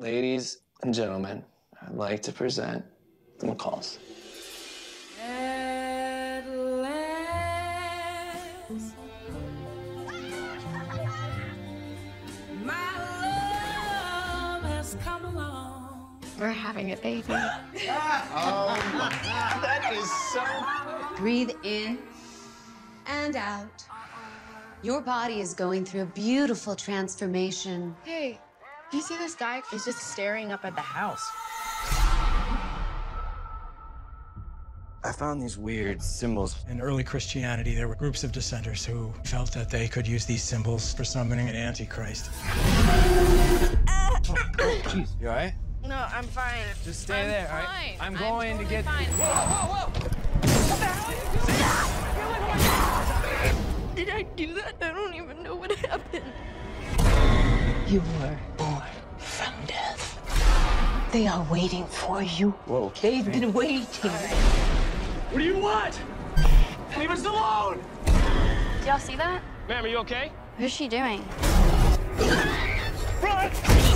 Ladies and gentlemen, I'd like to present the McCalls. We're having a baby. Oh my God, that is so. Breathe in and out. Your body is going through a beautiful transformation. Hey, do you see this guy? He's just staring up at the house. I found these weird symbols. In early Christianity, there were groups of dissenters who felt that they could use these symbols for summoning an antichrist. Jeez, you all right? No, I'm fine. Just stay I'm there, all right? I'm I'm going totally to get. fine. Whoa, whoa, whoa! Did I do that? I don't even know what happened. You were born from death. They are waiting for you. Whoa. They've been waiting. What do you want? Leave us alone! Did y'all see that? Ma'am, are you okay? Who's she doing? Run!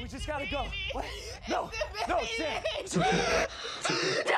We just gotta go. What? No, no, Sam. Don't touch it!